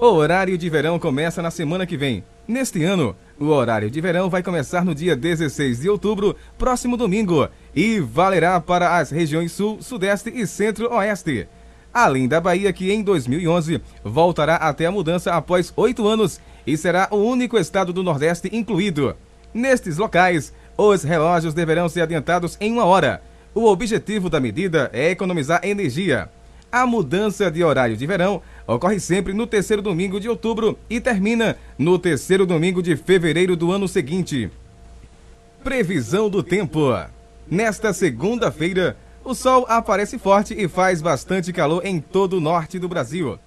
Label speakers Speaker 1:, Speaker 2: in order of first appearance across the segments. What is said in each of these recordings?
Speaker 1: O horário de verão começa na semana que vem. Neste ano, o horário de verão vai começar no dia 16 de outubro, próximo domingo, e valerá para as regiões Sul, Sudeste e Centro-Oeste. Além da Bahia, que em 2011 voltará até a mudança após oito anos e será o único estado do Nordeste incluído. Nestes locais, os relógios deverão ser adiantados em uma hora. O objetivo da medida é economizar energia. A mudança de horário de verão ocorre sempre no terceiro domingo de outubro e termina no terceiro domingo de fevereiro do ano seguinte. Previsão do tempo. Nesta segunda-feira, o sol aparece forte e faz bastante calor em todo o norte do Brasil.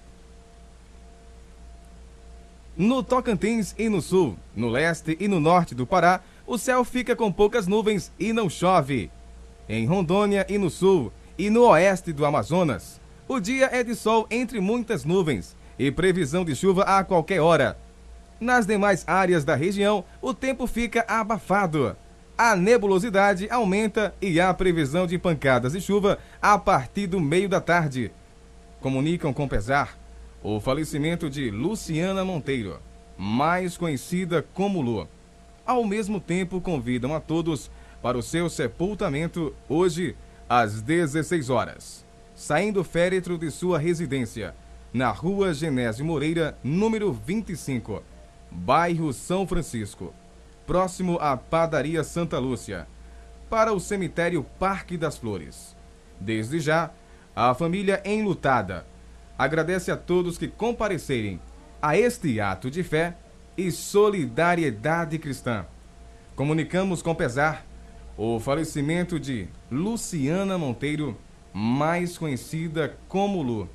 Speaker 1: No Tocantins e no sul, no leste e no norte do Pará, o céu fica com poucas nuvens e não chove. Em Rondônia e no sul, e no oeste do Amazonas, o dia é de sol entre muitas nuvens e previsão de chuva a qualquer hora. Nas demais áreas da região, o tempo fica abafado. A nebulosidade aumenta e há previsão de pancadas de chuva a partir do meio da tarde. Comunicam com pesar o falecimento de Luciana Monteiro, mais conhecida como Lu. Ao mesmo tempo, convidam a todos para o seu sepultamento hoje às 16 horas saindo do féretro de sua residência, na rua Genésio Moreira, número 25, bairro São Francisco, próximo à padaria Santa Lúcia, para o cemitério Parque das Flores. Desde já, a família enlutada agradece a todos que comparecerem a este ato de fé e solidariedade cristã. Comunicamos com pesar o falecimento de Luciana Monteiro mais conhecida como Lu.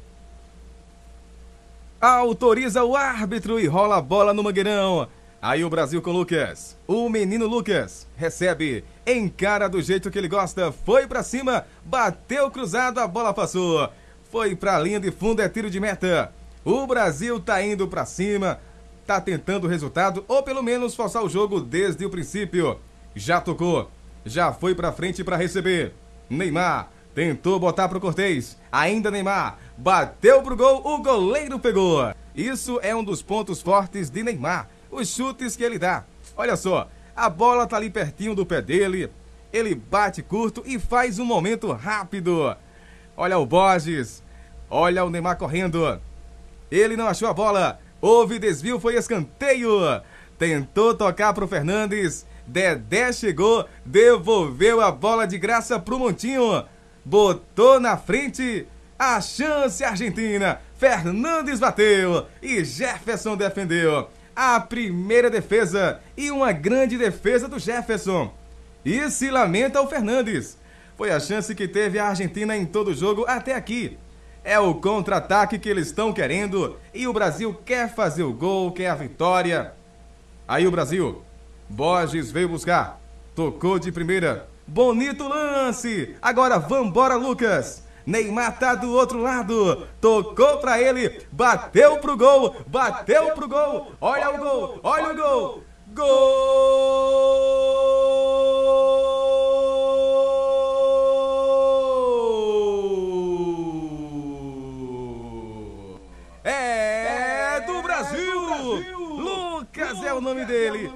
Speaker 1: Autoriza o árbitro e rola a bola no Mangueirão. Aí o Brasil com Lucas. O menino Lucas recebe, encara do jeito que ele gosta, foi para cima, bateu cruzado, a bola passou. Foi pra linha de fundo, é tiro de meta. O Brasil tá indo para cima, tá tentando o resultado ou pelo menos forçar o jogo desde o princípio. Já tocou, já foi para frente para receber. Neymar Tentou botar pro Cortez. Ainda Neymar. Bateu pro gol, o goleiro pegou. Isso é um dos pontos fortes de Neymar. Os chutes que ele dá. Olha só, a bola tá ali pertinho do pé dele. Ele bate curto e faz um momento rápido. Olha o Borges. Olha o Neymar correndo. Ele não achou a bola. Houve desvio, foi escanteio. Tentou tocar pro Fernandes. Dedé chegou, devolveu a bola de graça pro Montinho botou na frente a chance argentina. Fernandes bateu e Jefferson defendeu. A primeira defesa e uma grande defesa do Jefferson. E se lamenta o Fernandes. Foi a chance que teve a Argentina em todo o jogo até aqui. É o contra-ataque que eles estão querendo e o Brasil quer fazer o gol, quer a vitória. Aí o Brasil. Borges veio buscar. Tocou de primeira. Bonito lance! Agora vambora, Lucas! Neymar tá do outro lado, tocou pra ele, bateu pro gol, bateu pro gol, olha o gol, olha o gol, gol! Nome dele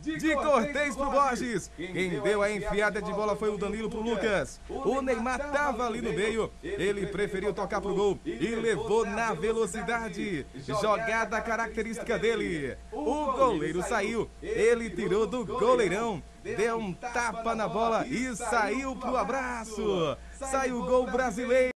Speaker 1: de Cortez pro Borges. Quem deu a enfiada de bola foi o Danilo pro Lucas. O Neymar tava ali no meio. Ele preferiu tocar pro gol e levou na velocidade. Jogada característica dele. O goleiro saiu. Ele tirou do goleirão. Deu um tapa na bola e saiu pro abraço. Sai o gol brasileiro.